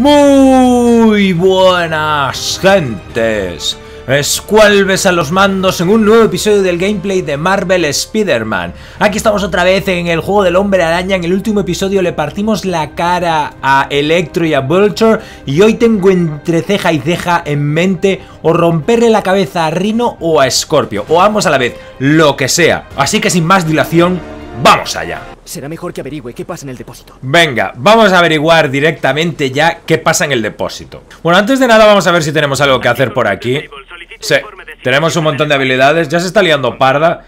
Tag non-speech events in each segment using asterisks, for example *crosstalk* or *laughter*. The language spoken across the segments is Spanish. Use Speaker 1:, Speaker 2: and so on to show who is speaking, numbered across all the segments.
Speaker 1: Muy buenas gentes. Escualves a los mandos en un nuevo episodio del gameplay de Marvel Spider-Man. Aquí estamos otra vez en el juego del hombre araña. En el último episodio le partimos la cara a Electro y a Vulture. Y hoy tengo entre ceja y ceja en mente o romperle la cabeza a Rhino o a Scorpio. O ambos a la vez, lo que sea. Así que sin más dilación, vamos allá.
Speaker 2: Será mejor que averigüe qué pasa en el depósito.
Speaker 1: Venga, vamos a averiguar directamente ya qué pasa en el depósito. Bueno, antes de nada vamos a ver si tenemos algo que hacer por aquí. Sí, tenemos un montón de habilidades. Ya se está liando parda.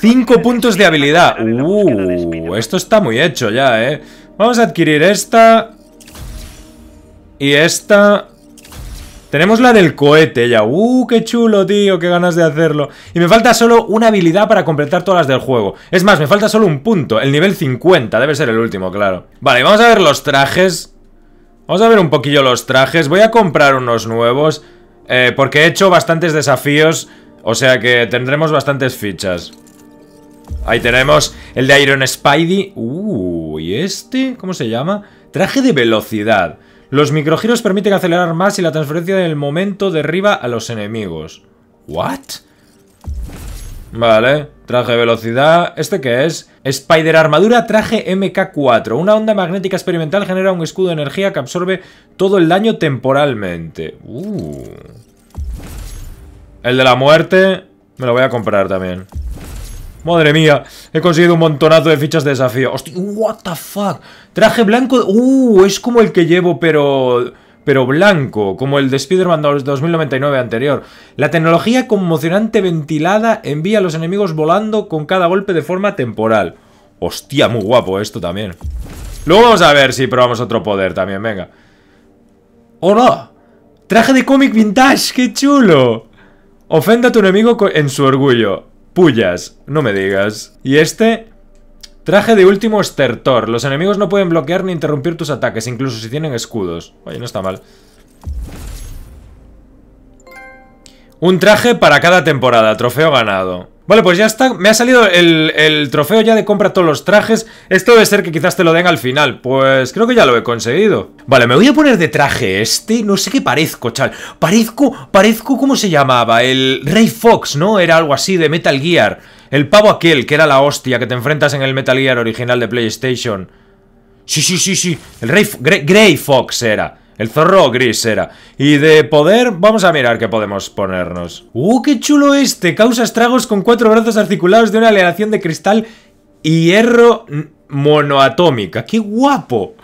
Speaker 1: Cinco puntos de habilidad. Uh, esto está muy hecho ya, ¿eh? Vamos a adquirir esta. Y esta. Tenemos la del cohete ya. Uh, qué chulo, tío, qué ganas de hacerlo. Y me falta solo una habilidad para completar todas las del juego. Es más, me falta solo un punto, el nivel 50. Debe ser el último, claro. Vale, vamos a ver los trajes. Vamos a ver un poquillo los trajes. Voy a comprar unos nuevos. Eh, porque he hecho bastantes desafíos, o sea que tendremos bastantes fichas. Ahí tenemos el de Iron Spidey. Uh, ¿y este? ¿Cómo se llama? Traje de velocidad. Los microgiros permiten acelerar más y la transferencia del momento derriba a los enemigos. ¿What? Vale, traje de velocidad. ¿Este qué es? Spider Armadura Traje MK4. Una onda magnética experimental genera un escudo de energía que absorbe todo el daño temporalmente. Uh. El de la muerte me lo voy a comprar también. Madre mía, he conseguido un montonazo de fichas de desafío. Hostia, what the fuck. Traje blanco. Uh, es como el que llevo, pero pero blanco, como el de Spider-Man 2099 anterior. La tecnología conmocionante ventilada envía a los enemigos volando con cada golpe de forma temporal. Hostia, muy guapo esto también. Luego vamos a ver si probamos otro poder también, venga. ¡Hola! Traje de cómic vintage, qué chulo. Ofenda a tu enemigo en su orgullo. Pullas, no me digas. Y este... Traje de último estertor. Los enemigos no pueden bloquear ni interrumpir tus ataques, incluso si tienen escudos. Oye, no está mal. Un traje para cada temporada. Trofeo ganado. Vale, pues ya está. Me ha salido el, trofeo ya de compra todos los trajes. Esto debe ser que quizás te lo den al final. Pues creo que ya lo he conseguido. Vale, me voy a poner de traje este. No sé qué parezco, chal. Parezco, parezco, ¿cómo se llamaba? El Rey Fox, ¿no? Era algo así de Metal Gear. El pavo aquel, que era la hostia, que te enfrentas en el Metal Gear original de PlayStation. Sí, sí, sí, sí. El Rey... Grey Fox era. El zorro gris era. Y de poder, vamos a mirar qué podemos ponernos. ¡Uh, qué chulo este! Causa estragos con cuatro brazos articulados de una aleación de cristal hierro monoatómica. ¡Qué guapo!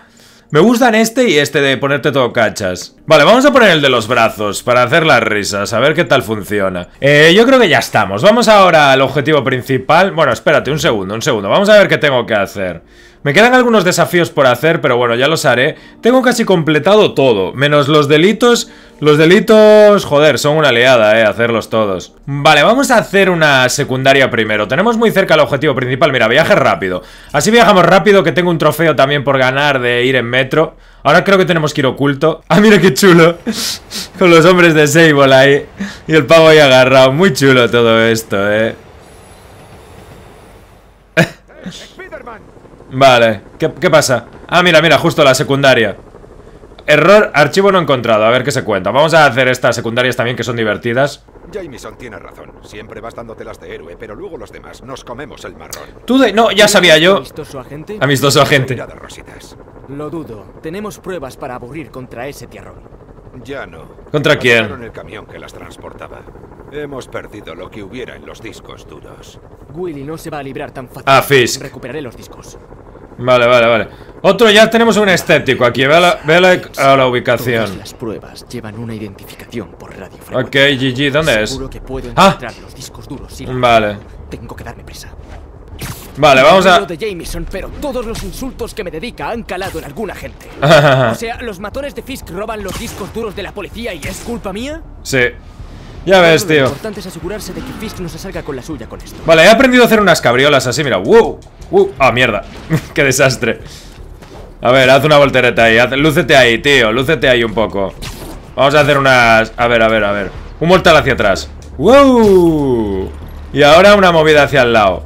Speaker 1: Me gustan este y este de ponerte todo cachas. Vale, vamos a poner el de los brazos para hacer las risas, a ver qué tal funciona. Eh, yo creo que ya estamos. Vamos ahora al objetivo principal. Bueno, espérate, un segundo, un segundo. Vamos a ver qué tengo que hacer. Me quedan algunos desafíos por hacer, pero bueno, ya los haré. Tengo casi completado todo, menos los delitos. Los delitos, joder, son una aliada, eh, hacerlos todos. Vale, vamos a hacer una secundaria primero. Tenemos muy cerca el objetivo principal. Mira, viaje rápido. Así viajamos rápido, que tengo un trofeo también por ganar de ir en metro. Ahora creo que tenemos que ir oculto. *laughs* Ah, mira qué chulo. *laughs* Con los hombres de Sable ahí. Y el pavo ahí agarrado. Muy chulo todo esto, eh. *laughs* Vale, ¿Qué, pasa? Ah, mira, mira, justo la secundaria. Error, archivo no encontrado, a ver qué se cuenta. Vamos a hacer estas secundarias también que son divertidas.
Speaker 3: Jameson tiene razón. Siempre vas dándotelas de héroe, pero luego los demás nos comemos el marrón.
Speaker 1: Tú de... No, ya sabía yo.
Speaker 2: ¿Amistoso agente?
Speaker 1: Amistoso agente.
Speaker 2: Lo dudo, tenemos pruebas para aburrir contra ese tierrón.
Speaker 3: Ya no.
Speaker 1: ¿Contra quién?
Speaker 3: el camión que las transportaba Hemos perdido lo que hubiera en los discos duros
Speaker 2: Willy no se va a librar tan fácil
Speaker 1: Ah, Fisk
Speaker 2: Recuperaré los discos
Speaker 1: Vale, vale, vale. Otro, ya tenemos un escéptico aquí. Ve a la, ve a la, ubicación.
Speaker 2: las pruebas llevan una identificación por radio
Speaker 1: Ok, GG, ¿dónde es?
Speaker 2: Que puedo ah. los discos duros
Speaker 1: vale.
Speaker 2: Tengo que darme prisa.
Speaker 1: Vale, vamos a...
Speaker 2: de Jameson, pero todos los insultos que me dedica han calado en alguna gente. *laughs* o sea, ¿los matones de Fisk roban los discos duros de la policía y es culpa mía?
Speaker 1: Sí. Ya ves, tío.
Speaker 2: Lo importante es asegurarse de que Fisk no se salga con la suya con esto.
Speaker 1: Vale, he aprendido a hacer unas cabriolas así, mira. ¡Wow! ¡Uh! ¡Ah, mierda! *laughs* ¡Qué desastre! A ver, haz una voltereta ahí. Lúcete ahí, tío. Lúcete ahí un poco. Vamos a hacer unas... A ver, a ver, a ver. Un mortal hacia atrás. ¡Wow! Y ahora una movida hacia el lado.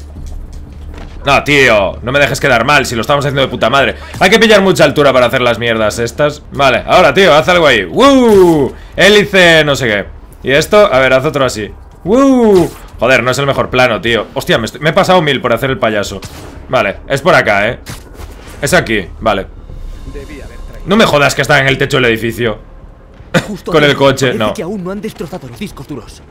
Speaker 1: No, tío, no me dejes quedar mal Si lo estamos haciendo de puta madre Hay que pillar mucha altura para hacer las mierdas estas Vale, ahora, tío, haz algo ahí ¡Woo! Hélice, no sé qué Y esto, a ver, haz otro así. ¡Woo! Joder, no es el mejor plano, tío. Hostia, me, me he pasado mil por hacer el payaso. Vale, es por acá, ¿eh? Es aquí, vale. No me jodas que está en el techo del edificio. *laughs* Con el coche, no.
Speaker 2: que aún no han destrozado los discos duros.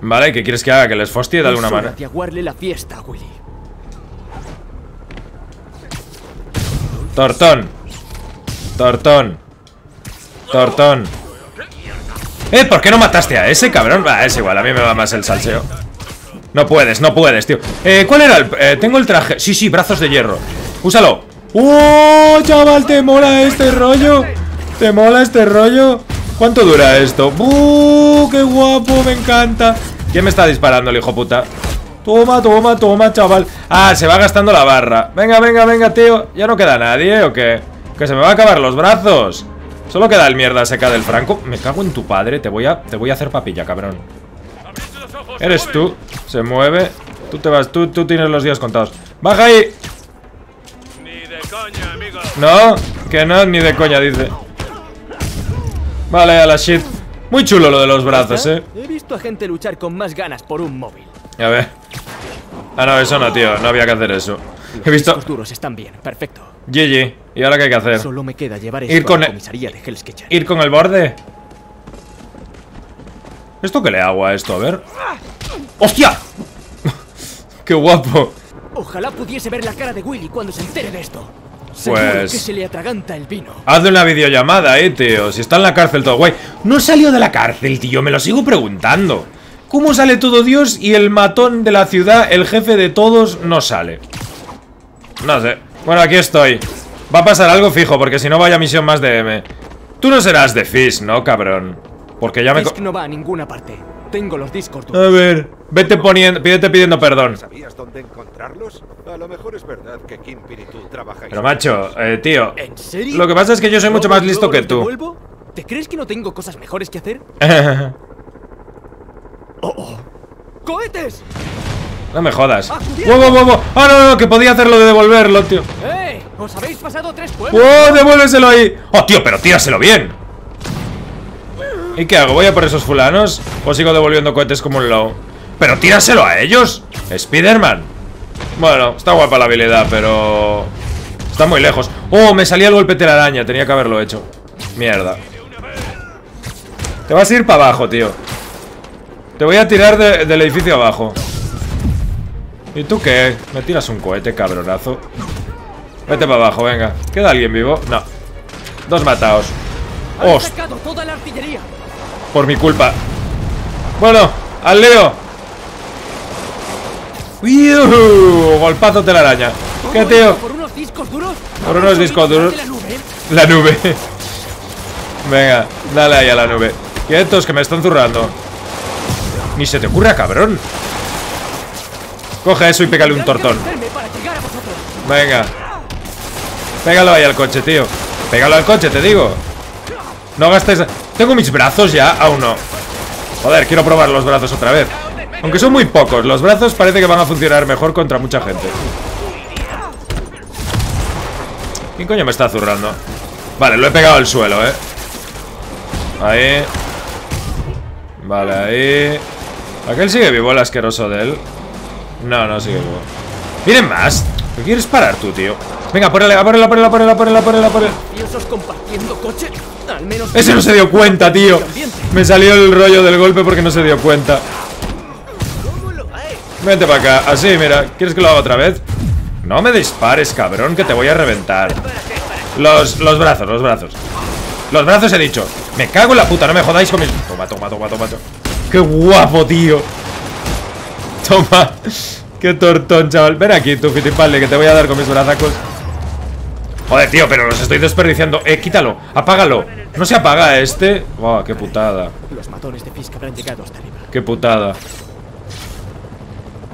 Speaker 1: Vale, ¿qué quieres que haga? ¿Que les fostie de alguna manera?
Speaker 2: la fiesta, Willy.
Speaker 1: Tortón. Tortón. Tortón Eh, ¿por qué no mataste a ese, cabrón? Va, es igual, a mí me va más el salseo No puedes, no puedes, tío Eh, ¿cuál era el...? Eh, tengo el traje Sí, sí, brazos de hierro Úsalo ¡Oh, chaval! ¿Te mola este rollo? ¿Te mola este rollo? ¿Cuánto dura esto? ¡Uh, qué guapo! Me encanta ¿Quién me está disparando, el hijo puta? Toma, toma, toma, chaval Ah, se va gastando la barra Venga, venga, venga, tío ¿Ya no queda nadie o qué? Que se me va a acabar los brazos Solo queda el mierda seca del Franco. Me cago en tu padre. Te voy a, te voy a hacer papilla, cabrón. Eres tú. Se mueve. Tú te vas, tú, tú tienes los días contados. ¡Baja ahí! No, que no, ni de coña, dice. Vale, a la shit. Muy chulo lo de los brazos, eh.
Speaker 2: He visto a gente luchar con más ganas por un móvil.
Speaker 1: A ver. Ah, no, eso no, tío, no había que hacer eso. He visto...
Speaker 2: Los duros están bien, perfecto
Speaker 1: GG, ¿y ahora qué hay que hacer?
Speaker 2: Solo me queda llevar
Speaker 1: ir con
Speaker 2: la
Speaker 1: el...
Speaker 2: comisaría de Hell's Kitchen.
Speaker 1: ¿Ir con el borde? ¿Esto qué le hago a esto? A ver ¡Hostia! *laughs* ¡Qué guapo!
Speaker 2: Ojalá pudiese ver la cara de Willy cuando se entere de esto pues... que se le atraganta el vino
Speaker 1: Hazle una videollamada, eh, tío Si está en la cárcel todo guay No salió de la cárcel, tío, me lo sigo preguntando ¿Cómo sale todo Dios y el matón de la ciudad, el jefe de todos, no sale? No sé. Bueno, aquí estoy. Va a pasar algo fijo, porque si no vaya misión más de M. Tú no serás de Fish, ¿no, cabrón? Porque ya me...
Speaker 2: Fisk no va a ninguna parte. Tengo los discos.
Speaker 1: A ver, vete poniendo, pídete pidiendo perdón.
Speaker 3: ¿Sabías dónde encontrarlos? A lo mejor es verdad que y tú trabajáis.
Speaker 1: Pero macho, eh, tío.
Speaker 2: ¿En serio?
Speaker 1: Lo que pasa es que yo soy mucho más listo que tú.
Speaker 2: ¿Te crees que no tengo cosas mejores que hacer? *laughs* Oh, oh, ¡Cohetes!
Speaker 1: No me jodas. ¡Wow, wow, wow! ¡Ah, no, no! Que podía hacerlo de devolverlo, tío.
Speaker 2: ¡Eh! ¡Os habéis pasado tres pueblos!
Speaker 1: ¡Oh, devuélveselo ahí! ¡Oh, tío, pero tíraselo bien! ¿Y qué hago? ¿Voy a por esos fulanos? ¿O sigo devolviendo cohetes como un low? ¡Pero tíraselo a ellos! ¡Spiderman! Bueno, está guapa la habilidad, pero... Está muy lejos ¡Oh! Me salía el golpe de la araña Tenía que haberlo hecho Mierda Te vas a ir para abajo, tío te voy a tirar del edificio abajo ¿Y tú qué? Me tiras un cohete, cabronazo Vete para abajo, venga. ¿Queda alguien vivo? No. Dos mataos. ¡Os! Por mi culpa. Bueno, al Leo. ¡Uy! Golpazo telaraña ¿Qué, tío?
Speaker 2: ¿Por unos discos duros?
Speaker 1: Por unos discos duros. La nube. Venga, dale ahí a la nube. Quietos, que me están zurrando. Ni se te ocurra, cabrón Coge eso y pégale un tortón. Venga. Pégalo ahí al coche, tío. Pégalo al coche, te digo. No gastes... Tengo mis brazos ya, aún no. Joder, quiero probar los brazos otra vez. Aunque son muy pocos Los brazos parece que van a funcionar mejor contra mucha gente. ¿Quién coño me está zurrando? Vale, lo he pegado al suelo, eh. Ahí. Vale, ahí. ¿Aquel sigue vivo el asqueroso de él? No, no sigue vivo ¡Miren más! ¿Qué quieres parar tú, tío? Venga, ponela, ponela, ponela, ponela, ponela, ponela, ponela
Speaker 2: compartiendo coche? Al menos
Speaker 1: Ese no se dio cuenta, tío Me salió el rollo del golpe porque no se dio cuenta Vente para acá, así, mira ¿Quieres que lo haga otra vez? No me dispares, cabrón, que te voy a reventar Los, los brazos, los brazos Los brazos he dicho Me cago en la puta, no me jodáis con mis... Toma, toma, toma, toma, toma ¡Qué guapo, tío! Toma ¡Qué tortón, chaval! Ven aquí, tú, fitipalde, que te voy a dar con mis brazacos Joder, tío, pero los estoy desperdiciando Eh, quítalo, apágalo No se apaga este Wow, qué putada
Speaker 2: Los matones de Fisk habrán llegado hasta arriba
Speaker 1: Qué putada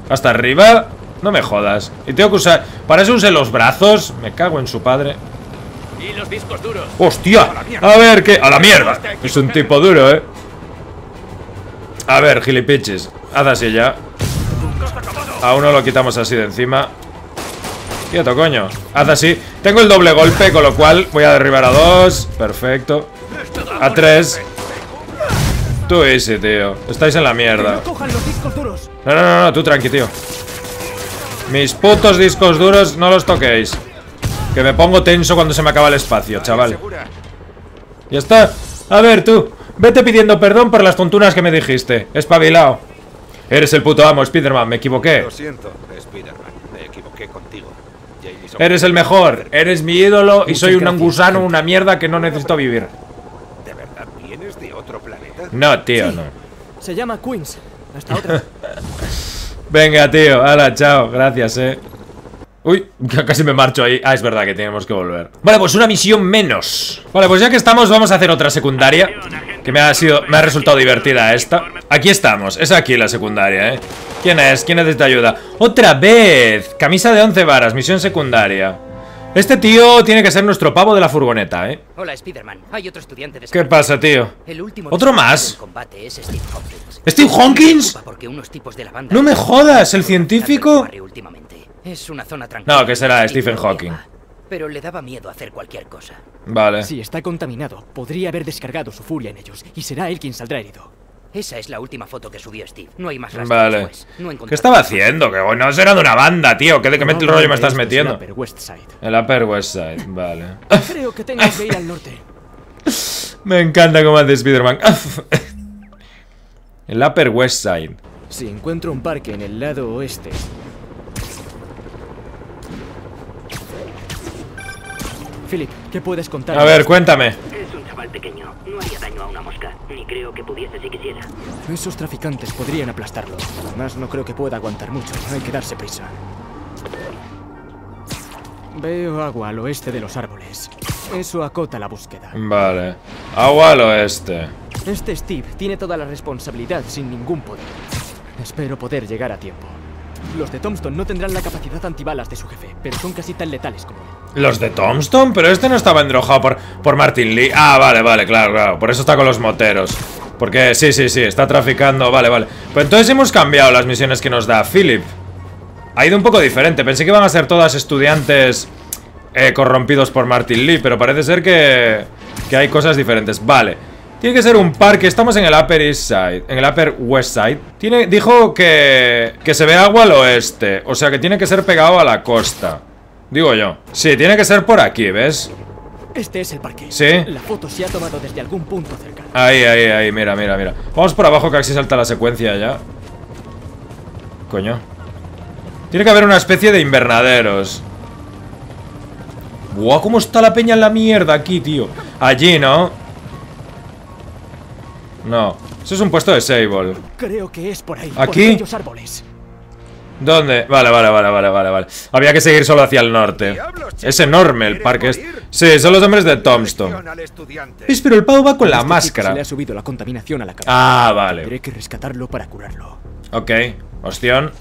Speaker 1: ¿Hasta arriba? No me jodas Y tengo que usar... ¿Para eso usé los brazos? Me cago en su padre
Speaker 2: ¿Y los discos duros?
Speaker 1: ¡Hostia! A ver, ¿qué? ¡A la mierda! Es un tipo duro, ¿eh? A ver, gilipichis Haz así ya A uno lo quitamos así de encima Quieto, coño. Haz así. Tengo el doble golpe, con lo cual voy a derribar a dos. Perfecto. A tres. Tú easy, tío. Estáis en la mierda. No, no, no, no, tú tranqui, tío. Mis putos discos duros no los toquéis. Que me pongo tenso cuando se me acaba el espacio, chaval. Ya está. A ver, tú. Vete pidiendo perdón por las tonturas que me dijiste. Espabilado. Eres el puto amo, Spiderman. Me equivoqué.
Speaker 3: Lo siento, Spiderman. Me equivoqué contigo.
Speaker 1: Eres el mejor. Eres mi ídolo y soy un gusano, una mierda que no necesito vivir.
Speaker 3: ¿De verdad vienes de otro planeta?
Speaker 1: No, tío, no.
Speaker 2: Se llama Queens. Hasta otra. *laughs*
Speaker 1: Venga, tío. Hala, chao. Gracias, eh. Uy, *laughs* casi me marcho ahí. Ah, es verdad que tenemos que volver. Vale, pues una misión menos. Vale, pues ya que estamos, vamos a hacer otra secundaria. Que me ha sido, me ha resultado divertida esta. Aquí estamos, es aquí la secundaria, ¿eh? ¿Quién es? ¿Quién necesita ayuda? ¡Otra vez! Camisa de 11 varas, misión secundaria. Este tío tiene que ser nuestro pavo de la furgoneta, ¿eh?
Speaker 4: Hola, Spiderman. Hay otro estudiante de
Speaker 1: ¿Qué pasa, tío?
Speaker 4: El último
Speaker 1: ¿Otro más?
Speaker 4: combate es Steve Hawkins.
Speaker 1: ¿Steve Hawkins?
Speaker 4: Porque unos tipos de la banda
Speaker 1: No me jodas, el científico.
Speaker 4: Es una zona tranquila.
Speaker 1: No, que será Stephen Hawking.
Speaker 4: Pero le daba miedo hacer cualquier cosa.
Speaker 1: Vale.
Speaker 2: Si está contaminado, podría haber descargado su furia en ellos y será él quien saldrá herido.
Speaker 4: Esa es la última foto que subió Steve. No hay más rastros
Speaker 1: Vale.
Speaker 4: después. No
Speaker 1: ¿Qué estaba haciendo? Que no será de una banda, tío. ¿Qué de qué
Speaker 2: No,
Speaker 1: rollo me estás
Speaker 2: esto es
Speaker 1: metiendo?
Speaker 2: El Upper West Side.
Speaker 1: El Upper West Side, vale. *laughs*
Speaker 2: Creo que tengo que ir al norte. *laughs*
Speaker 1: Me encanta cómo hace Spider-Man. *laughs* El Upper West Side.
Speaker 2: Si encuentro un parque en el lado oeste. Philip, ¿qué puedes contar?
Speaker 1: A ver, cuéntame.
Speaker 5: Es un chaval pequeño. No haría daño a una mosca. Ni creo que pudiese si quisiera.
Speaker 2: Esos traficantes podrían aplastarlo. Además, no creo que pueda aguantar mucho. Hay que darse prisa. Veo agua al oeste de los árboles. Eso acota la búsqueda.
Speaker 1: Vale. Agua al oeste.
Speaker 2: Este Steve tiene toda la responsabilidad sin ningún poder. Espero poder llegar a tiempo. Los de Tombstone no tendrán la capacidad antibalas de su jefe, pero son casi tan letales como él.
Speaker 1: ¿Los de Tombstone? Pero este no estaba endrojado por, por Martin Lee. Ah, vale, vale, claro, claro. Por eso está con los moteros. Porque sí, sí, sí, está traficando. Vale, vale. Pues entonces hemos cambiado las misiones que nos da Philip. Ha ido un poco diferente. Pensé que iban a ser todas estudiantes eh, corrompidos por Martin Lee, pero parece ser que, que hay cosas diferentes. Vale. Tiene que ser un parque. Estamos en el Upper East Side. En el Upper West Side. Tiene, dijo que, que se ve agua al oeste. O sea que tiene que ser pegado a la costa. Digo yo. Sí, tiene que ser por aquí, ¿ves?
Speaker 2: Este es el parque.
Speaker 1: Sí.
Speaker 2: La foto se ha tomado desde algún punto cercano.
Speaker 1: Ahí, ahí, ahí. Mira, mira, mira. Vamos por abajo que así salta la secuencia ya. Coño. Tiene que haber una especie de invernaderos. Buah, cómo está la peña en la mierda aquí, tío. Allí, ¿no? No. Eso es un puesto de Sable.
Speaker 2: Creo que es por ahí.
Speaker 1: ¿Aquí?
Speaker 2: Por árboles.
Speaker 1: ¿Dónde? Vale, vale, vale, vale, vale, vale. Había que seguir solo hacia el norte. Es enorme el parque. este. Sí, son los hombres de Tombstone. ¿Ves? Pero el pavo va con la
Speaker 2: Este
Speaker 1: máscara.
Speaker 2: Le ha subido la contaminación a la cabeza.
Speaker 1: Ah, vale.
Speaker 2: Tendré que rescatarlo para curarlo.
Speaker 1: Ok. Ostión.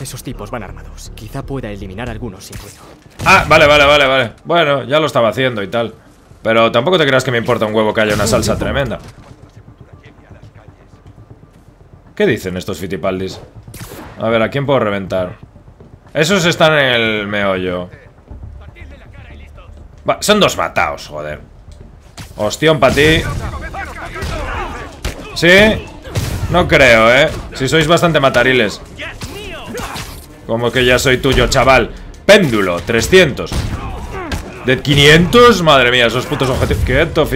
Speaker 2: Esos tipos van armados. Quizá pueda eliminar algunos sin ruido.
Speaker 1: Ah, vale, vale, vale, vale. Bueno, ya lo estaba haciendo y tal. Pero tampoco te creas que me importa un huevo que haya una salsa tremenda. ¿Qué dicen estos fitipaldis? A ver, ¿a quién puedo reventar? Esos están en el meollo. Va, son dos mataos, joder. Ostión para ti. ¿Sí? No creo, ¿eh? Si sois bastante matariles. Como que ya soy tuyo, chaval. Péndulo, 300. ¿De 500? Madre mía, esos putos objetivos. Quieto.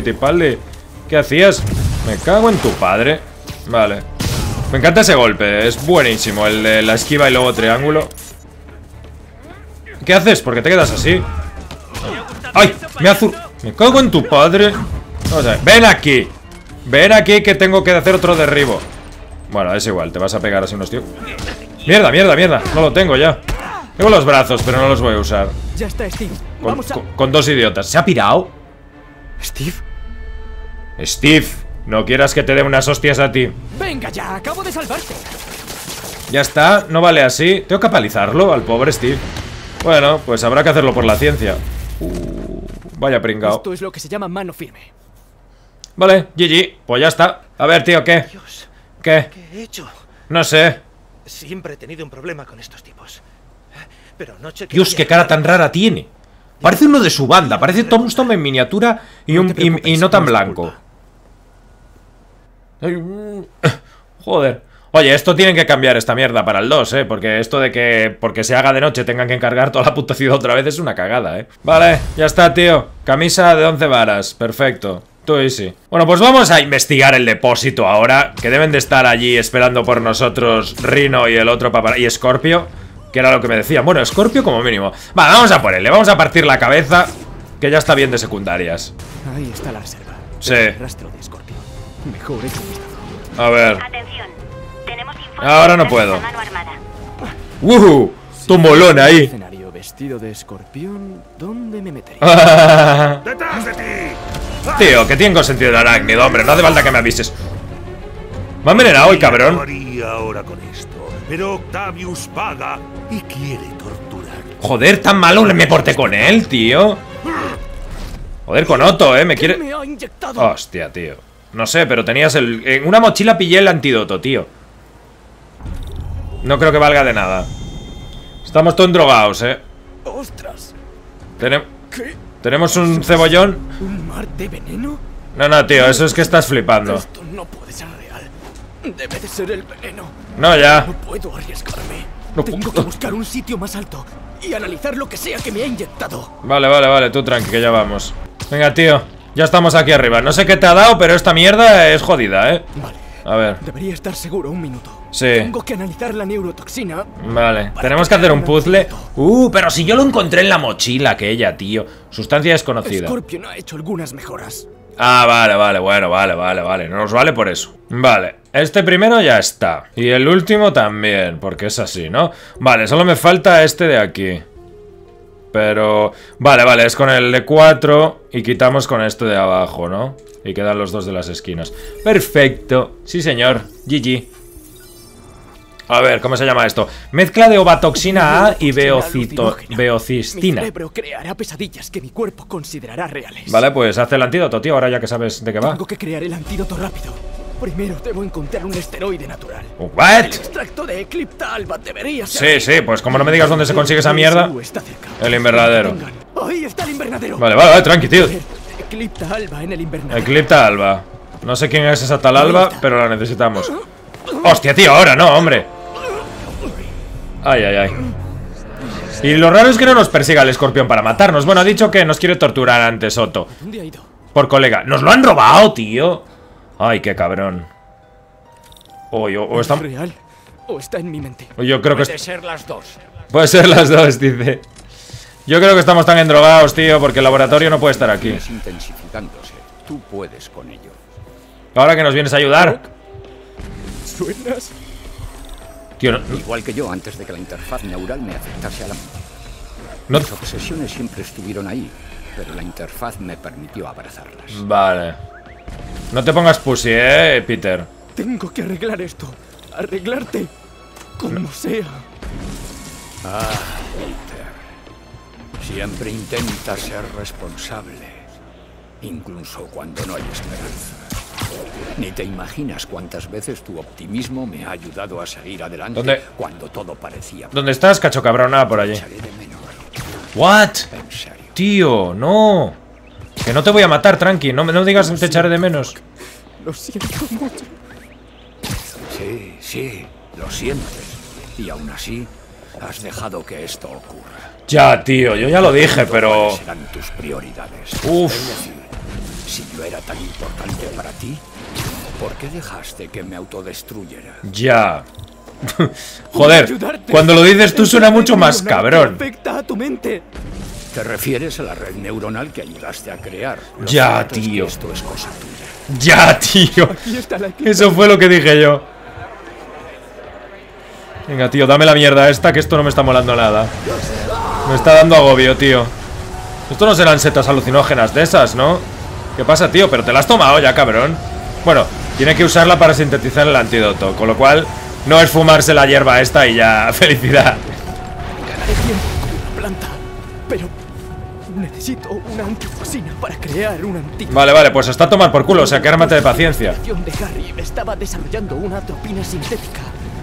Speaker 1: ¿Qué hacías? Me cago en tu padre. Vale. Me encanta ese golpe, es buenísimo. El de la esquiva y luego triángulo. ¿Qué haces? ¿Por qué te quedas así? ¡Ay! Me azul. Me cago en tu padre. Vamos a ver. Ven aquí. Ven aquí que tengo que hacer otro derribo. Bueno, es igual, te vas a pegar así unos tíos. Mierda, mierda, mierda. No lo tengo ya. Tengo los brazos, pero no los voy a usar.
Speaker 2: Ya está, Steve.
Speaker 1: Con,
Speaker 2: Vamos a.
Speaker 1: con- con dos idiotas. ¿Se ha pirado?
Speaker 2: Steve.
Speaker 1: Steve, no quieras que te dé unas hostias a ti.
Speaker 2: Venga ya, acabo de salvarte.
Speaker 1: Ya está, no vale así. Tengo que apalizarlo al pobre Steve. Bueno, pues habrá que hacerlo por la ciencia. Uh, vaya pringao.
Speaker 2: Esto es lo que se llama mano firme.
Speaker 1: Vale, GG, pues ya está. A ver, tío, ¿qué?
Speaker 6: Dios,
Speaker 1: ¿Qué?
Speaker 6: ¿qué he hecho?
Speaker 1: No sé.
Speaker 6: Siempre he tenido un problema con estos tipos. Pero
Speaker 1: Dios, qué cara tan rara tiene. Parece uno de su banda, parece Tombstone en miniatura y, un, y- no tan blanco. *coughs* Joder. Oye, esto tienen que cambiar esta mierda para el 2, ¿eh? Porque esto de que porque se haga de noche tengan que encargar toda la puta ciudad otra vez es una cagada, ¿eh? Vale, ya está, tío. Camisa de 11 varas. Perfecto. Tú y sí. Bueno, pues vamos a investigar el depósito ahora. Que deben de estar allí esperando por nosotros Rino y el otro papá y Scorpio. Que era lo que me decían. Bueno, Scorpio como mínimo. Vale, vamos a por él. Le vamos a partir la cabeza. Que ya está bien de secundarias.
Speaker 2: Ahí está la reserva.
Speaker 1: Sí.
Speaker 2: Rastro. Mejor hecho.
Speaker 1: A ver.
Speaker 5: Atención. Tenemos informe
Speaker 1: Ahora no puedo. ¡Woohoo! Tumbolón ahí.
Speaker 2: Escenario vestido de escorpión. ¿Dónde me metería? *laughs*
Speaker 3: ¡Detrás de ti!
Speaker 1: Tío, que tengo sentido de arácnido, hombre. No hace falta que me avises. Me ha envenenado el
Speaker 3: ¿Qué
Speaker 1: cabrón.
Speaker 3: ahora con esto? Pero Octavius paga y quiere torturar.
Speaker 1: Joder, tan malo me porté con él, tío. Joder, con Otto, eh. Me quiere. Hostia, tío. No sé, pero tenías el. En una mochila pillé el antídoto, tío. No creo que valga de nada. Estamos todos drogados, eh.
Speaker 2: ¡Ostras!
Speaker 1: Tenemos un cebollón.
Speaker 2: ¿Un mar de veneno?
Speaker 1: No, no, tío, eso es que estás flipando.
Speaker 2: Esto no puede ser real. Debe de ser el veneno.
Speaker 1: No, ya.
Speaker 2: No puedo arriesgarme.
Speaker 1: No
Speaker 2: Tengo que buscar un sitio más alto y analizar lo que sea que me ha inyectado.
Speaker 1: Vale, vale, vale, tú tranqui, que ya vamos. Venga, tío, ya estamos aquí arriba. No sé qué te ha dado, pero esta mierda es jodida, ¿eh?
Speaker 2: Vale.
Speaker 1: A ver,
Speaker 2: Debería estar seguro un minuto.
Speaker 1: Sí.
Speaker 2: Tengo que analizar la neurotoxina.
Speaker 1: vale. Tenemos que hacer un puzzle. Uh, pero si yo lo encontré en la mochila aquella, tío. Sustancia desconocida.
Speaker 2: Scorpion ha hecho algunas mejoras.
Speaker 1: Ah, vale, vale, bueno, vale, vale, vale. No nos vale por eso. Vale, este primero ya está. Y el último también, porque es así, ¿no? Vale, solo me falta este de aquí. Pero... Vale, vale, es con el de 4 y quitamos con este de abajo, ¿no? Y quedan los dos de las esquinas. Perfecto. Sí, señor. GG. A ver, ¿cómo se llama esto? Mezcla de ovatoxina A y beocito, beocistina.
Speaker 2: creará pesadillas que mi cuerpo considerará reales.
Speaker 1: Vale, pues hace el antídoto, tío, ahora ya que sabes de qué va.
Speaker 2: Tengo que crear el antídoto rápido. Primero debo encontrar un esteroide natural.
Speaker 1: ¿What?
Speaker 2: El extracto de Eclipta alba debería ser.
Speaker 1: Sí, sí, pues como no me digas dónde se consigue esa mierda. El invernadero.
Speaker 2: Ahí está el invernadero.
Speaker 1: Vale, vale, vale, tranqui, tío.
Speaker 2: Eclipta alba en el invernadero.
Speaker 1: Eclipta Alba. No sé quién es esa tal Alba, pero la necesitamos. Hostia, tío, ahora no, hombre. Ay, ay, ay. Y lo raro es que no nos persiga el escorpión para matarnos. Bueno, ha dicho que nos quiere torturar antes, Otto. Por colega. ¡Nos lo han robado, tío! Ay, qué cabrón. Oye, o, o
Speaker 2: ¿Es
Speaker 1: está...
Speaker 2: real? ¿O está en mi mente?
Speaker 1: Yo creo que...
Speaker 6: Puede ser las dos.
Speaker 1: Puede ser las dos, dice. Yo creo que estamos tan endrogados, tío, porque el laboratorio no puede estar aquí.
Speaker 7: Intensificándose. Tú puedes con ello.
Speaker 1: Ahora que nos vienes a ayudar.
Speaker 2: ¿Suenas?
Speaker 1: Tío, no,
Speaker 7: Igual que yo antes de que la interfaz neural me afectase a la mente.
Speaker 1: no-
Speaker 7: Las obsesiones siempre estuvieron ahí, pero la interfaz me permitió abrazarlas.
Speaker 1: Vale. No te pongas pussy, eh, Peter.
Speaker 2: Tengo que arreglar esto. Arreglarte. Como sea.
Speaker 7: Siempre intenta ser responsable, incluso cuando no hay esperanza. Ni te imaginas cuántas veces tu optimismo me ha ayudado a seguir adelante
Speaker 1: ¿Dónde?
Speaker 7: cuando todo parecía.
Speaker 1: ¿Dónde estás, cacho cabrón? Ah, por allí. What? Tío, no. Que no te voy a matar, tranqui. No, me- no digas que te echaré de menos.
Speaker 2: Lo siento mucho.
Speaker 7: Sí, sí, lo sientes. Y aún así, has dejado que esto ocurra.
Speaker 1: Ya, tío, yo ya lo dije, pero...
Speaker 7: ¿Cuáles serán tus prioridades?
Speaker 1: Uf.
Speaker 7: Es decir, si yo era tan importante para ti, ¿por qué dejaste que me autodestruyera?
Speaker 1: Ya. *laughs* Joder,
Speaker 2: Ayudarte.
Speaker 1: cuando lo dices tú suena mucho más cabrón.
Speaker 2: Afecta a tu mente.
Speaker 7: ¿Te refieres a la red neuronal que ayudaste a crear? Lo
Speaker 1: Ya,
Speaker 7: cierto es que
Speaker 1: tío.
Speaker 7: esto es cosa tuya.
Speaker 1: Ya, tío.
Speaker 2: Aquí está la Eclipta.
Speaker 1: Eso fue lo que dije yo. Venga, tío, dame la mierda esta, que esto no me está molando nada. Me está dando agobio, tío. Esto no serán setas alucinógenas de esas, ¿no? ¿Qué pasa, tío? Pero te la has tomado ya, cabrón. Bueno, tiene que usarla para sintetizar el antídoto, con lo cual no es fumarse la hierba esta y ya, *laughs* felicidad.
Speaker 2: Ganaré tiempo con la planta. Pero necesito una antitoxina para crear un antídoto.
Speaker 1: Vale, vale, pues está a tomar por culo, o sea que ármate de paciencia.
Speaker 2: De Harry estaba desarrollando una atropina sintética.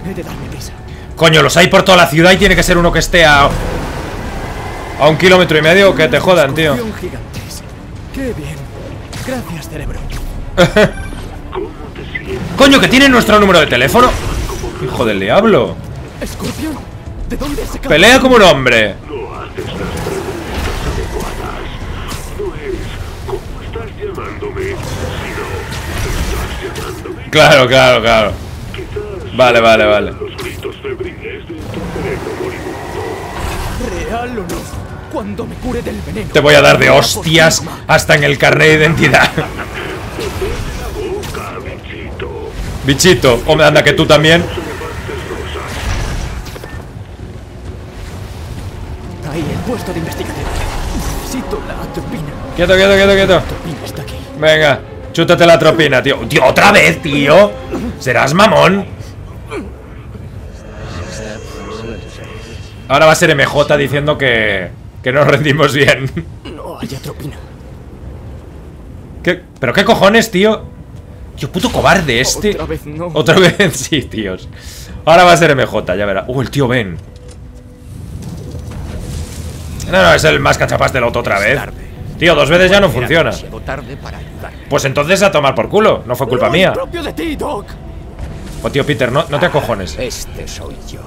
Speaker 2: He de darme prisa.
Speaker 1: Coño, los hay por toda la ciudad y tiene que ser uno que esté a A un kilómetro y medio que te jodan, tío.
Speaker 2: Qué bien. Gracias, cerebro.
Speaker 1: Coño, que tiene nuestro número de teléfono. Hijo del diablo.
Speaker 2: ¿Escorpión? ¿De dónde se
Speaker 1: Pelea como un hombre.
Speaker 6: No haces las
Speaker 1: Claro, claro, claro. Vale, vale, vale.
Speaker 2: ¿Real o no? Cuando me cure del veneno.
Speaker 1: Te voy a dar de hostias hasta en el carnet de identidad.
Speaker 6: Bichito.
Speaker 1: Hombre, anda que tú también.
Speaker 2: Ahí, el puesto de investigación. Necesito la atropina.
Speaker 1: Quieto, quieto, quieto, quieto. Venga, chútate la tropina, tío. Tío, otra vez, tío. Serás mamón. Ahora va a ser MJ diciendo que, que nos rendimos bien.
Speaker 2: No hay atropina.
Speaker 1: ¿Qué? ¿Pero qué cojones, tío? Tío, puto cobarde este.
Speaker 2: Otra vez no.
Speaker 1: Otra vez, *laughs* sí, tíos. Ahora va a ser MJ, ya verá. Uh, el tío Ben. No, no, es el más cachapás del otro otra vez. Tío, dos veces ya no funciona. Pues entonces a tomar por culo. No fue culpa mía.
Speaker 2: Doc.
Speaker 1: Oh, tío, Peter, no, no te acojones.
Speaker 7: Este soy yo.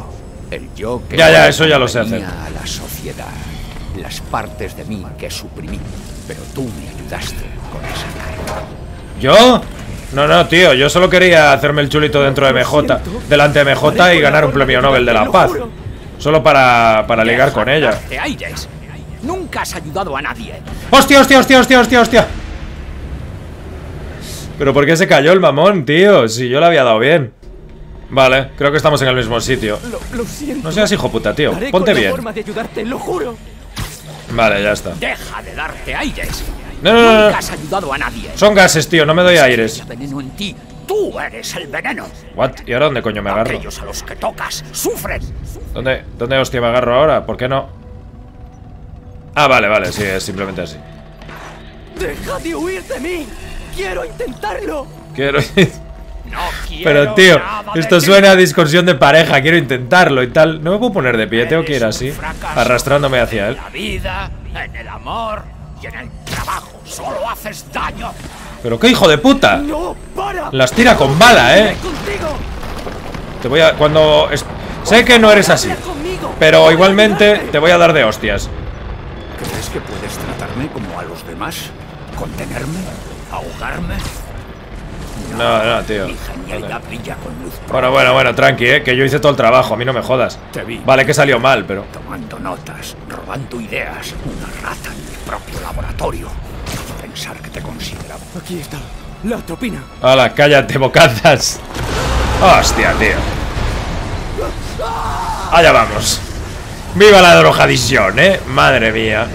Speaker 7: El yo que
Speaker 1: Ya, ya, eso ya lo sé hacer.
Speaker 7: a la sociedad. Las partes de mí que suprimí. Pero tú me ayudaste con esa carga.
Speaker 1: ¿Yo? No, no, tío, yo solo quería hacerme el chulito dentro de MJ, delante de MJ y ganar un premio Nobel de la Paz. Solo para, para ligar con ella.
Speaker 7: Nunca has ayudado a nadie.
Speaker 1: ¡Hostia, hostia, hostia, hostia, hostia, hostia! ¿Pero por qué se cayó el mamón, tío? Si yo le había dado bien. Vale, creo que estamos en el mismo sitio.
Speaker 2: Lo, lo siento.
Speaker 1: No seas hijo puta, tío.
Speaker 2: Haré
Speaker 1: Ponte bien.
Speaker 2: forma de ayudarte, lo juro.
Speaker 1: Vale, ya está.
Speaker 7: Deja de darte aires.
Speaker 1: No, no, no,
Speaker 7: has ayudado a nadie.
Speaker 1: Son gases, tío, no me doy aires.
Speaker 7: Veneno en ti. Tú eres el veneno.
Speaker 1: What? ¿Y ahora dónde coño me agarro?
Speaker 7: Aquellos a los que tocas sufren.
Speaker 1: ¿Dónde, ¿Dónde hostia me agarro ahora? ¿Por qué no? Ah, vale, vale, sí, es simplemente así.
Speaker 2: Deja de huir de mí. Quiero intentarlo.
Speaker 1: Quiero... *laughs*
Speaker 7: No quiero
Speaker 1: Pero tío, esto suena a discusión de pareja, quiero intentarlo y tal. No me puedo poner de pie, tengo que ir así, arrastrándome hacia él.
Speaker 7: En la vida, en el amor y en el trabajo. Solo haces daño.
Speaker 1: Pero qué hijo de puta.
Speaker 2: No, para.
Speaker 1: Las tira con bala, eh. Te voy a... Cuando... Sé que no eres así, pero igualmente te voy a dar de hostias.
Speaker 7: ¿Crees que puedes tratarme como a los demás? ¿Contenerme? ¿Ahogarme?
Speaker 1: No, no, tío.
Speaker 7: Mi genialidad brilla con luz
Speaker 1: Bueno, bueno, bueno, tranqui, eh, que yo hice todo el trabajo, a mí no me jodas.
Speaker 7: Te vi.
Speaker 1: Vale, que salió mal, pero...
Speaker 7: tomando notas, robando ideas, una rata en mi propio laboratorio. Pensar que te consideraba.
Speaker 2: Aquí está. La atropina.
Speaker 1: Hala, cállate, bocazas. Hostia, tío. Allá vamos. ¡Viva la drogadicción, eh! Madre mía.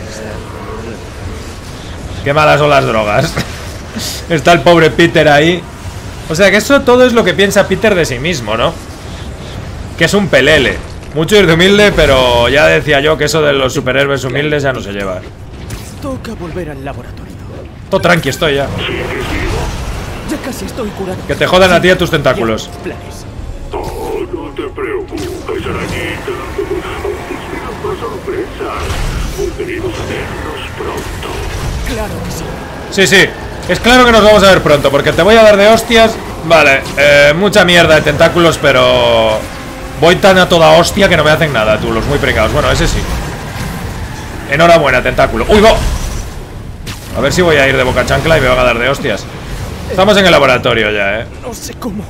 Speaker 1: Qué malas son las drogas. *laughs* Está el pobre Peter ahí. O sea que eso todo es lo que piensa Peter de sí mismo, ¿no? Que es un pelele. Mucho ir de humilde, pero ya decía yo que eso de los superhéroes humildes ya no se lleva.
Speaker 2: Toca volver al laboratorio.
Speaker 1: Todo tranqui estoy ya.
Speaker 2: Ya casi estoy curado.
Speaker 1: Que te jodan a ti a tus tentáculos.
Speaker 6: Oh, no te preocupes, arañita. Aún sorpresas. Volveremos a vernos pronto.
Speaker 2: Claro que sí.
Speaker 1: Sí, sí. Es claro que nos vamos a ver pronto, porque te voy a dar de hostias. Vale, eh, mucha mierda de tentáculos, pero... Voy tan a toda hostia que no me hacen nada, tú, los muy precados. Bueno, ese sí. Enhorabuena, tentáculo. ¡Uy, go! A ver si voy a ir de boca chancla y me van a dar de hostias. Estamos en el laboratorio ya, ¿eh?
Speaker 2: No sé cómo.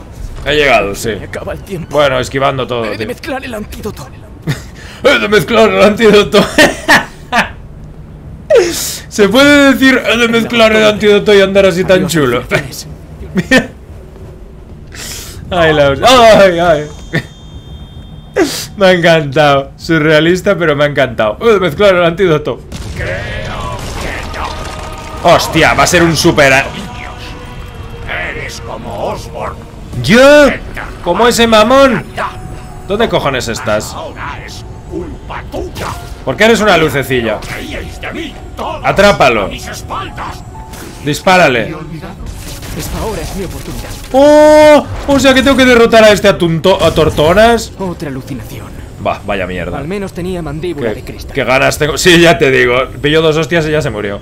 Speaker 1: He llegado, sí.
Speaker 2: Me acaba el tiempo.
Speaker 1: Bueno, esquivando todo,
Speaker 2: He de
Speaker 1: tío.
Speaker 2: mezclar el antídoto. *laughs*
Speaker 1: He de mezclar el antídoto. *laughs* Se puede decir he de mezclar el antídoto y andar así tan chulo. Mira. *laughs* Ay, la... ay, ay. Me ha encantado. Surrealista, pero me ha encantado. He de mezclar el antídoto. Hostia, va a ser un super.
Speaker 7: Eres como Osborn.
Speaker 1: ¿Yo? ¿Cómo ese mamón? ¿Dónde cojones estás?
Speaker 7: Ahora es culpa tuya.
Speaker 1: ¿Por qué eres una lucecilla? Atrápalo. Dispárale.
Speaker 2: Esta ahora es mi oportunidad.
Speaker 1: ¡Oh! O sea que tengo que derrotar a este atunto a Tortonas.
Speaker 2: Otra alucinación.
Speaker 1: Va, vaya mierda.
Speaker 2: Al menos tenía mandíbula de
Speaker 1: ¿Qué,
Speaker 2: cristal.
Speaker 1: qué ganas tengo. Sí, ya te digo. Pilló dos hostias y ya se murió.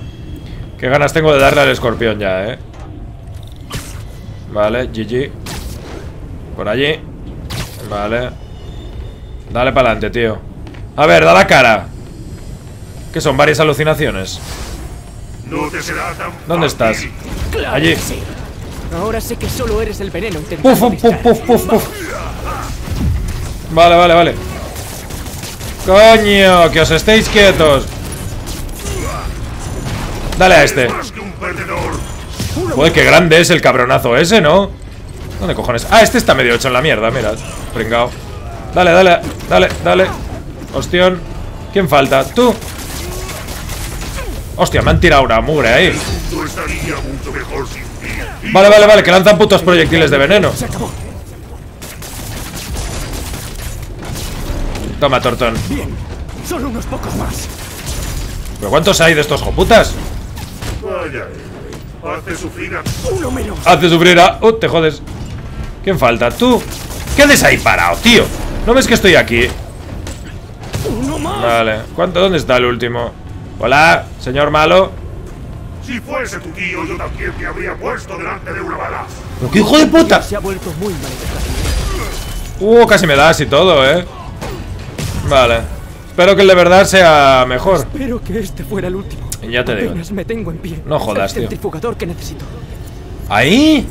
Speaker 1: Qué ganas tengo de darle al escorpión ya, eh. Vale, GG. Por allí. Vale. Dale para adelante, tío. A ver, da la cara. Que son varias alucinaciones.
Speaker 6: No te será tan
Speaker 1: ¿Dónde estás?
Speaker 2: Claro
Speaker 1: Allí.
Speaker 2: sí. Ahora sé que solo eres el veneno
Speaker 1: Puf, puf, puf, puf, puf. Vale, vale, vale. Coño, que os estéis quietos. Dale a este. Joder, qué grande es el cabronazo ese, ¿no? ¿Dónde cojones? Ah, este está medio hecho en la mierda, mira. Pringao. Dale, dale, dale, dale. Hostión. ¿Quién falta? ¿Tú? Hostia, me han tirado una mugre ahí. Vale, vale, vale, que lanzan putos proyectiles de veneno. Toma, tortón.
Speaker 2: Bien. Solo unos pocos más.
Speaker 1: ¿Pero cuántos hay de estos joputas?
Speaker 6: Hace sufrir a
Speaker 2: Uno menos.
Speaker 1: Hace sufrir a... Uh, te jodes. ¿Quién falta? ¿Tú? ¿Qué haces ahí parado, tío? ¿No ves que estoy aquí?
Speaker 2: Uno más.
Speaker 1: Vale. ¿Cuánto? ¿Dónde está el último? Hola, señor malo.
Speaker 6: Si fuese tu tío, yo también te habría puesto delante de una bala.
Speaker 1: ¿Pero qué hijo de puta?
Speaker 2: Se ha vuelto muy.
Speaker 1: Uh, casi me das y todo, ¿eh? Vale. Espero que el de verdad sea mejor.
Speaker 2: Espero que este fuera el último.
Speaker 1: Ya te digo.
Speaker 2: Me tengo en pie.
Speaker 1: No jodas,
Speaker 2: el
Speaker 1: tío.
Speaker 2: centrifugador que necesito.
Speaker 1: ¿Ahí?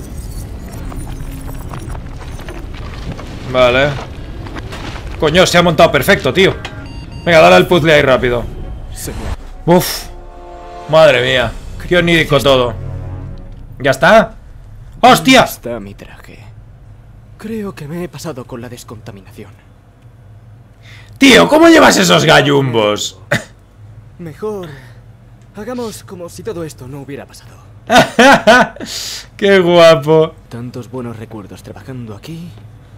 Speaker 1: Vale. Coño, se ha montado perfecto, tío. Venga, dale al puzzle ahí rápido. Uf. Madre mía. Qué onírico todo. ¿Ya está? ¡Hostia!
Speaker 2: Está mi traje. Creo que me he pasado con la descontaminación.
Speaker 1: Tío, ¿cómo llevas esos gallumbos?
Speaker 2: Mejor hagamos como si todo esto no hubiera pasado. *laughs*
Speaker 1: Qué guapo.
Speaker 2: Tantos buenos recuerdos trabajando aquí.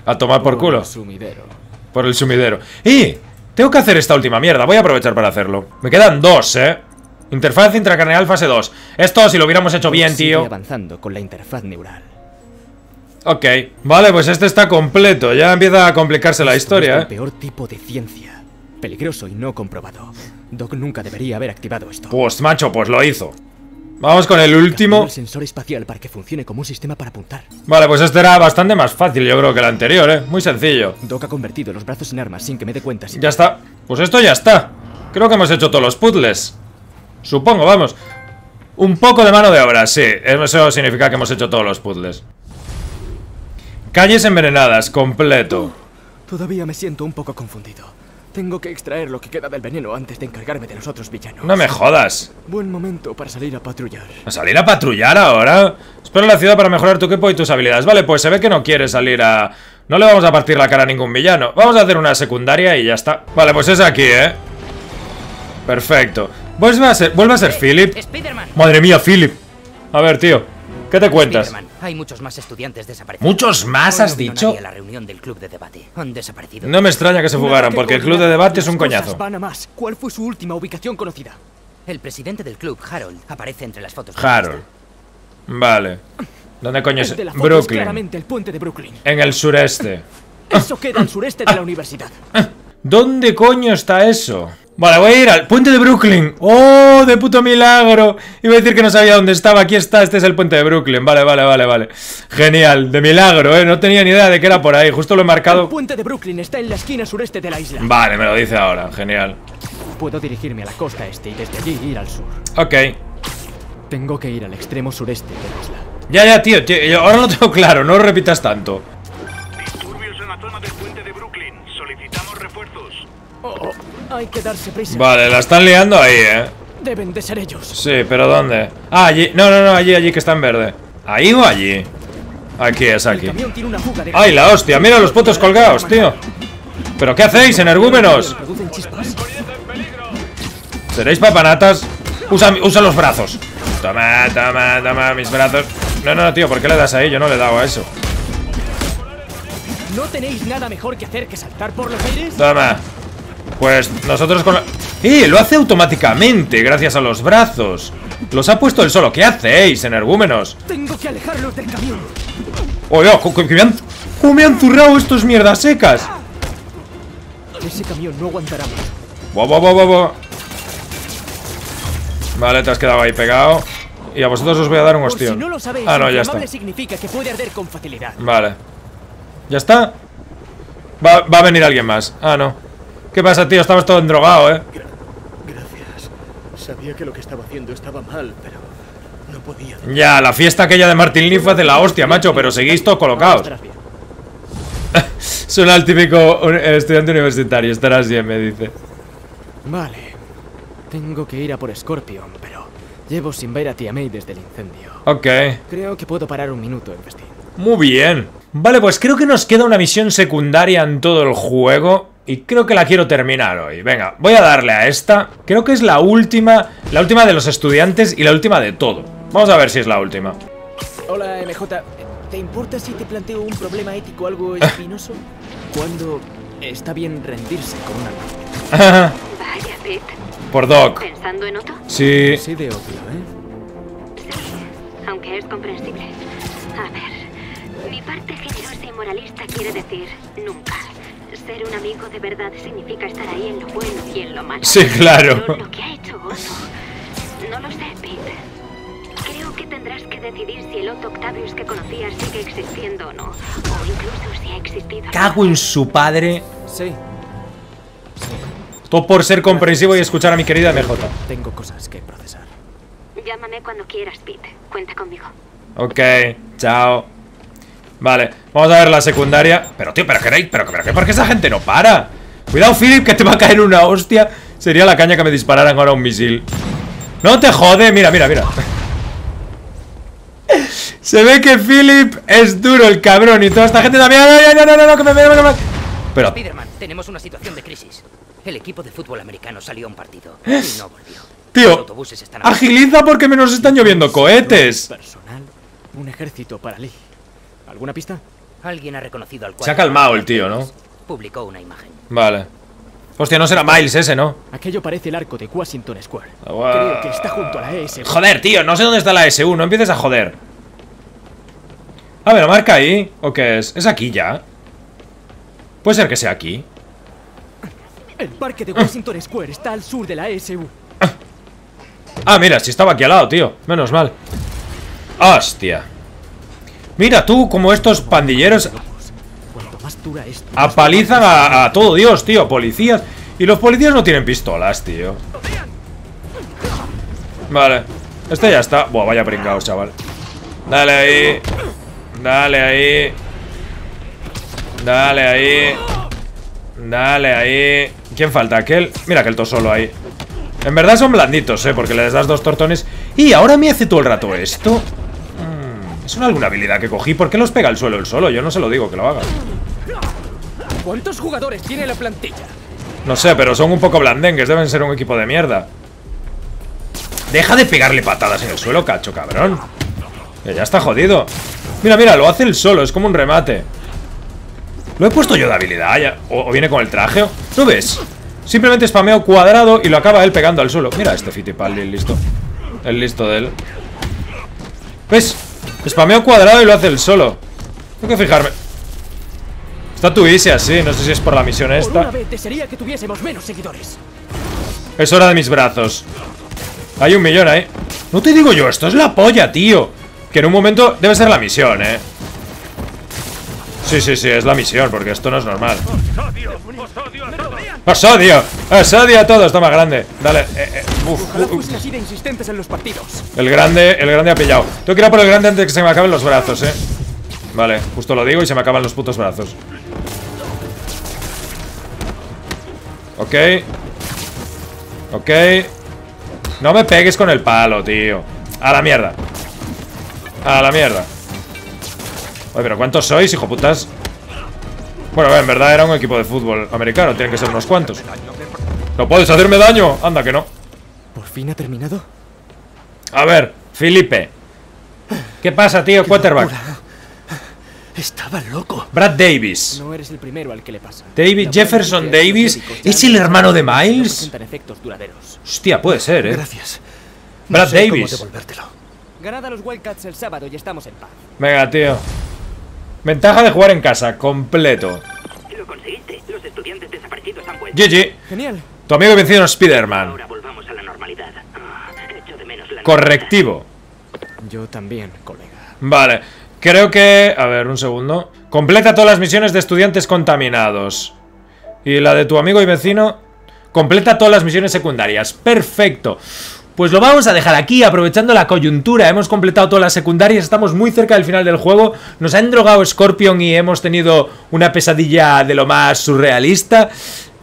Speaker 1: A tomar por culo.
Speaker 2: el Sumidero.
Speaker 1: Por el sumidero. ¡Y! Tengo que hacer esta última mierda. Voy a aprovechar para hacerlo. Me quedan dos, ¿eh? Interfaz intracraneal fase 2. Esto, si lo hubiéramos hecho bien, tío.
Speaker 2: avanzando con la interfaz neural.
Speaker 1: Ok. Vale, pues este está completo. Ya empieza a complicarse la
Speaker 2: es
Speaker 1: historia,
Speaker 2: el
Speaker 1: ¿eh?
Speaker 2: peor tipo de ciencia. Peligroso y no comprobado. Doc nunca debería haber activado esto.
Speaker 1: Pues, macho, pues lo hizo. Vamos con el último.
Speaker 2: El sensor espacial para que funcione como un sistema para apuntar.
Speaker 1: Vale, pues este era bastante más fácil, yo creo, que el anterior, ¿eh? Muy sencillo.
Speaker 2: Doc ha convertido los brazos en armas sin que me dé cuenta.
Speaker 1: Ya está. Pues esto ya está. Creo que hemos hecho todos los puzzles. Supongo, vamos. Un poco de mano de obra, sí. Eso significa que hemos hecho todos los puzzles. Calles envenenadas, completo.
Speaker 2: Todavía me siento un poco confundido. Tengo que extraer lo que queda del veneno antes de encargarme de los otros villanos.
Speaker 1: No me jodas.
Speaker 2: Buen momento para salir a patrullar.
Speaker 1: ¿A salir a patrullar ahora? Espero la ciudad para mejorar tu equipo y tus habilidades. Vale, pues se ve que no quiere salir a... No le vamos a partir la cara a ningún villano. Vamos a hacer una secundaria y ya está. Vale, pues es aquí, ¿eh? Perfecto. Vuelve a ser, vuelve a ser Philip.
Speaker 4: Spiderman.
Speaker 1: Madre mía, Philip. A ver, tío. ¿Qué te cuentas?
Speaker 4: Hay muchos más estudiantes desaparecidos.
Speaker 1: ¿Muchos más has dicho?
Speaker 4: la reunión del club de debate. Han desaparecido.
Speaker 1: No me extraña que se fugaran, porque el club de debate es un coñazo.
Speaker 2: van a más. ¿Cuál fue su última ubicación conocida?
Speaker 4: El presidente del club, Harold, aparece entre las fotos.
Speaker 1: Harold. Vale. ¿Dónde coño es Brooklyn.
Speaker 2: claramente el puente de Brooklyn.
Speaker 1: En el sureste.
Speaker 2: Eso queda al sureste de la *laughs* universidad.
Speaker 1: ¿Dónde coño está eso? Vale, voy a ir al puente de Brooklyn. ¡Oh, de puto milagro! Iba a decir que no sabía dónde estaba. Aquí está, este es el puente de Brooklyn. Vale, vale, vale, vale. Genial, de milagro, ¿eh? No tenía ni idea de que era por ahí. Justo lo he
Speaker 2: El
Speaker 1: marcado.
Speaker 2: puente de Brooklyn está en la esquina sureste de la isla.
Speaker 1: Vale, me lo dice ahora. Genial.
Speaker 2: Puedo dirigirme a la costa este y desde allí ir al sur.
Speaker 1: Ok.
Speaker 2: Tengo que ir al extremo sureste de la isla.
Speaker 1: Ya, ya, tío. tío, ahora lo tengo claro. No lo repitas tanto.
Speaker 2: Hay que darse prisa.
Speaker 1: Vale, la están liando ahí, ¿eh?
Speaker 2: Deben de ser ellos.
Speaker 1: Sí, pero ¿dónde? Ah, allí. No, no, no, allí, allí que está en verde. ¿Ahí o allí? Aquí es aquí. ¡Ay, la hostia! ¡Mira los putos colgados, tío! ¿Pero qué hacéis, energúmenos? ¿Seréis papanatas? Usa, usa los brazos. Toma, toma, toma, mis brazos. No, no, tío, ¿por qué le das ahí? Yo no le he dado a eso.
Speaker 2: ¿No tenéis nada mejor que hacer que saltar por los aires?
Speaker 1: Toma. Pues nosotros con la... ¡Eh! Lo hace automáticamente, gracias a los brazos. Los ha puesto él solo. ¿Qué hacéis, energúmenos?
Speaker 2: Tengo que alejarlos del camión.
Speaker 1: Oye, oh, que me han... ¿Cómo me han zurrado estos mierdas secas?
Speaker 2: Ese camión no aguantará más.
Speaker 1: Bo, bo, bo, bo, bo. Vale, te has quedado ahí pegado. Y a vosotros os voy a dar un hostión.
Speaker 2: si no lo sabéis,
Speaker 1: ah, no, ya está.
Speaker 2: inflamable significa que puede arder con facilidad.
Speaker 1: Vale. ¿Ya está? Va, va a venir alguien más. Ah, no. ¿Qué pasa, tío? Estabas todo endrogado, ¿eh?
Speaker 2: Gracias. Sabía que lo que estaba haciendo estaba mal, pero no podía.
Speaker 1: Ya, la fiesta aquella de Martin Lee fue de la hostia, macho, pero seguís todos colocados. *laughs* Suena el típico estudiante universitario, estarás bien, me dice.
Speaker 2: Vale. Tengo que ir a por Scorpion, pero llevo sin ver a Tia May desde el incendio.
Speaker 1: Ok.
Speaker 2: Creo que puedo parar un minuto en festín.
Speaker 1: Muy bien. Vale, pues creo que nos queda una misión secundaria en todo el juego. Y creo que la quiero terminar hoy. Venga, voy a darle a esta. Creo que es la última. La última de los estudiantes y la última de todo. Vamos a ver si es la última.
Speaker 2: Hola, MJ. ¿Te importa si te planteo un problema ético algo *laughs* espinoso? ¿Cuándo está bien rendirse con una arma?
Speaker 5: Vaya, Pete.
Speaker 1: Por Doc.
Speaker 5: ¿Pensando en Otto?
Speaker 1: Sí.
Speaker 2: Sí de ¿eh?
Speaker 5: Aunque es comprensible. A ver, mi parte generosa y moralista quiere decir nunca. Ser un amigo de verdad significa estar ahí en lo bueno y en lo malo.
Speaker 1: Sí, claro.
Speaker 5: Pero lo que ha hecho Otto, no lo sé, Pete. Creo que tendrás que decidir si el Otto Octavius que conocías sigue existiendo o no. O incluso si ha existido.
Speaker 1: Cago en su padre.
Speaker 2: Sí,
Speaker 1: Todo por ser comprensivo y escuchar a mi querida MJ.
Speaker 2: tengo cosas que procesar.
Speaker 5: Llámame cuando quieras, Pete. Cuenta conmigo.
Speaker 1: Ok, chao. Vale, vamos a ver la secundaria. Pero tío, pero queréis, pero, pero, ¿por qué esa gente no para? Cuidado, Philip, que te va a caer una hostia. Sería la caña que me dispararan ahora un misil. No te jode, mira, mira, mira. *laughs* Se ve que Philip es duro el cabrón y toda esta gente también. ¡Ay, no, no, no, no, que me, me, me, me! Pero,
Speaker 4: Spiderman, tenemos una situación de crisis. El equipo de fútbol americano salió a un partido y no volvió.
Speaker 1: Tío,
Speaker 4: están
Speaker 1: agiliza porque me nos están lloviendo cohetes.
Speaker 2: Personal, un ejército para Lee. ¿Alguna pista?
Speaker 4: Alguien ha reconocido al
Speaker 1: Se ha calmado el tío, ¿no?
Speaker 4: Publicó una imagen.
Speaker 1: Vale. Hostia, no será Miles ese, ¿no?
Speaker 2: Aquello parece el arco de Washington Square.
Speaker 1: Guau.
Speaker 2: Creo que está junto a la ES.
Speaker 1: Joder, tío, no sé dónde está la SU, no empieces a joder. A ver, marca ahí. ¿O qué es? Es aquí ya. Puede ser que sea aquí.
Speaker 2: El parque de Washington Square está al sur de la ESU.
Speaker 1: Ah, mira, si estaba aquí al lado, tío. Menos mal. Hostia. Mira tú como estos pandilleros apalizan a, todo Dios, tío. Policías. Y los policías no tienen pistolas, tío. Vale. Este ya está. Buah, vaya pringao, chaval. Dale ahí. Dale ahí. Dale ahí. Dale ahí. ¿Quién falta? Aquel. Mira aquel todo solo ahí. En verdad son blanditos, ¿eh? Porque les das dos tortones. Y ahora me hace todo el rato esto. Es una alguna habilidad que cogí. ¿Por qué los pega al suelo el solo? Yo no se lo digo que lo haga.
Speaker 2: ¿Cuántos jugadores tiene la plantilla?
Speaker 1: No sé, pero son un poco blandengues. Deben ser un equipo de mierda. Deja de pegarle patadas en el suelo, cacho, cabrón. Que ya está jodido. Mira, mira, lo hace él solo. Es como un remate. Lo he puesto yo de habilidad. ya. O, o viene con el traje. ¿No ves? Simplemente spameo cuadrado y lo acaba él pegando al suelo. Mira este Fittipaldi, el listo. El listo de él. ¿Ves? Spameo cuadrado y lo hace él solo. Tengo que fijarme. Está tu easy así. No sé si es por la misión esta.
Speaker 2: una vez desearía que tuviésemos menos seguidores.
Speaker 1: Es hora de mis brazos. Hay un millón ahí. No te digo yo, esto es la polla, tío. Que en un momento debe ser la misión, ¿eh? Sí, sí, sí, es la misión, porque esto no es normal. ¡Os odio! ¡Os odio a todos! Está más grande. Dale. eh, eh, uf,
Speaker 2: Ojalá
Speaker 1: uf, uf.
Speaker 2: fuesen así de insistentes en los partidos.
Speaker 1: El grande, el grande ha pillado. Tengo que ir a por el grande antes de que se me acaben los brazos, ¿eh? Vale, justo lo digo y se me acaban los putos brazos. Ok. Ok. No me pegues con el palo, tío. A la mierda. A la mierda. Oye, pero ¿cuántos sois, hijo putas? Bueno, en verdad era un equipo de fútbol americano. Tienen que ser unos cuantos. ¿No puedes hacerme daño? Anda, que no.
Speaker 2: ¿Por fin ha terminado?
Speaker 1: A ver, Felipe. ¿Qué pasa, tío, quarterback?
Speaker 8: Estaba loco.
Speaker 1: Brad Davis.
Speaker 2: No eres el primero al que le pasa.
Speaker 1: David Jefferson Davis.
Speaker 2: es que los médicos ya
Speaker 1: ¿Es
Speaker 2: han
Speaker 1: el hermano de Miles?
Speaker 2: presentan efectos duraderos.
Speaker 1: Hostia, puede ser, ¿eh?
Speaker 8: Gracias.
Speaker 1: Brad
Speaker 8: no sé cómo
Speaker 1: Davis.
Speaker 2: Ganad a los Wildcats el sábado y estamos en paz.
Speaker 1: Venga, tío. Ventaja de jugar en casa, completo.
Speaker 4: Lo conseguiste. Los estudiantes desaparecidos han vuelto.
Speaker 1: GG.
Speaker 2: Genial.
Speaker 1: Tu amigo y vecino Spider-Man.
Speaker 4: Ahora volvamos a la normalidad. Ah, echo de menos la
Speaker 1: Correctivo.
Speaker 2: Yo también, colega.
Speaker 1: Vale. Creo que... A ver, un segundo. Completa todas las misiones de estudiantes contaminados. Y la de tu amigo y vecino... Completa todas las misiones secundarias. Perfecto. Pues lo vamos a dejar aquí, aprovechando la coyuntura. Hemos completado todas las secundarias, estamos muy cerca del final del juego. Nos han drogado Scorpion y hemos tenido una pesadilla de lo más surrealista.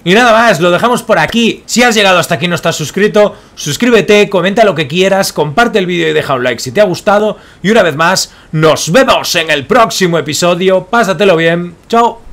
Speaker 1: Y nada más, lo dejamos por aquí. Si has llegado hasta aquí y no estás suscrito, suscríbete, comenta lo que quieras, comparte el vídeo y deja un like si te ha gustado. Y una vez más, nos vemos en el próximo episodio. Pásatelo bien. Chao.